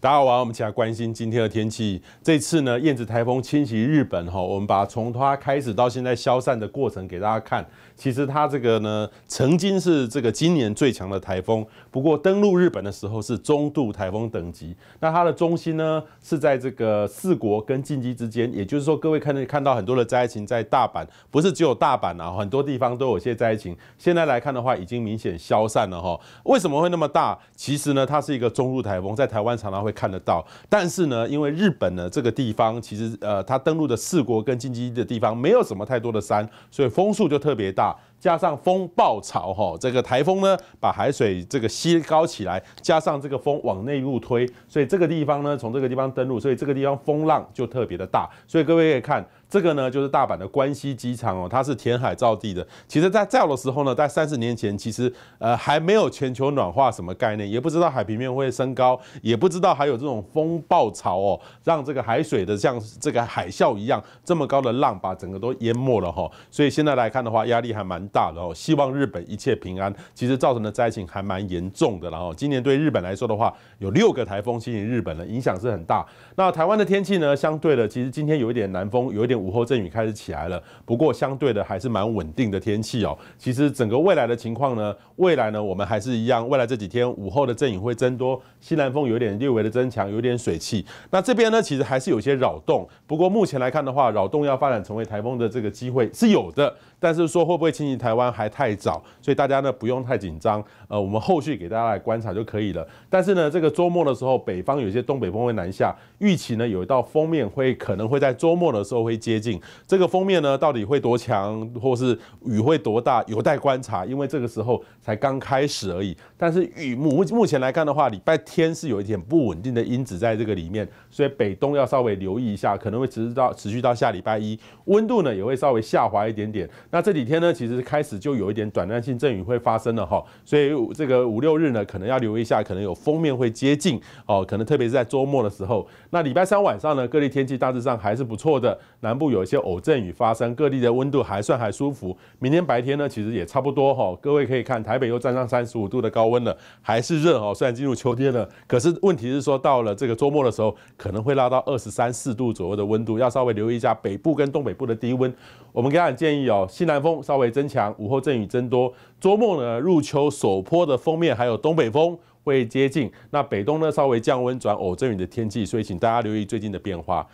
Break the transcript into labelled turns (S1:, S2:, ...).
S1: 大家好，我们一起来关心今天的天气。这次呢，燕子台风侵袭日本哈，我们把从它开始到现在消散的过程给大家看。其实它这个呢，曾经是这个今年最强的台风，不过登陆日本的时候是中度台风等级。那它的中心呢是在这个四国跟近畿之间，也就是说，各位看看到很多的灾情在大阪，不是只有大阪啊，很多地方都有些灾情。现在来看的话，已经明显消散了哈。为什么会那么大？其实呢，它是一个中度台风，在台湾常常会会看得到。但是呢，因为日本呢这个地方，其实呃，它登陆的四国跟近畿的地方没有什么太多的山，所以风速就特别大。加上风暴潮哈，这个台风呢把海水这个吸高起来，加上这个风往内陆推，所以这个地方呢从这个地方登陆，所以这个地方风浪就特别的大。所以各位可以看。这个呢，就是大阪的关西机场哦，它是填海造地的。其实，在造的时候呢，在三十年前，其实呃还没有全球暖化什么概念，也不知道海平面会升高，也不知道还有这种风暴潮哦，让这个海水的像这个海啸一样这么高的浪把整个都淹没了哈。所以现在来看的话，压力还蛮大的哦。希望日本一切平安。其实造成的灾情还蛮严重的，然后今年对日本来说的话，有六个台风侵袭日本了，影响是很大。那台湾的天气呢，相对的，其实今天有一点南风，有一点。午后阵雨开始起来了，不过相对的还是蛮稳定的天气哦。其实整个未来的情况呢，未来呢我们还是一样，未来这几天午后的阵雨会增多，西南风有点略微的增强，有点水汽。那这边呢其实还是有些扰动，不过目前来看的话，扰动要发展成为台风的这个机会是有的。但是说会不会轻易台湾还太早，所以大家呢不用太紧张。呃，我们后续给大家来观察就可以了。但是呢，这个周末的时候，北方有些东北风会南下，预期呢有一道封面会可能会在周末的时候会接近。这个封面呢到底会多强，或是雨会多大，有待观察，因为这个时候才刚开始而已。但是雨目目前来看的话，礼拜天是有一点不稳定的因子在这个里面，所以北东要稍微留意一下，可能会持续到持续到下礼拜一，温度呢也会稍微下滑一点点。那这几天呢，其实开始就有一点短暂性阵雨会发生了哈，所以这个五六日呢，可能要留意一下，可能有封面会接近哦，可能特别是在周末的时候。那礼拜三晚上呢，各地天气大致上还是不错的，南部有一些偶阵雨发生，各地的温度还算还舒服。明天白天呢，其实也差不多哈，各位可以看台北又站上三十五度的高温了，还是热哦。虽然进入秋天了，可是问题是说到了这个周末的时候，可能会拉到二十三四度左右的温度，要稍微留意一下北部跟东北部的低温。我们给大家建议哦，西南风稍微增强强，午后阵雨增多。周末呢，入秋首坡的封面还有东北风会接近，那北东呢稍微降温转偶阵雨的天气，所以请大家留意最近的变化。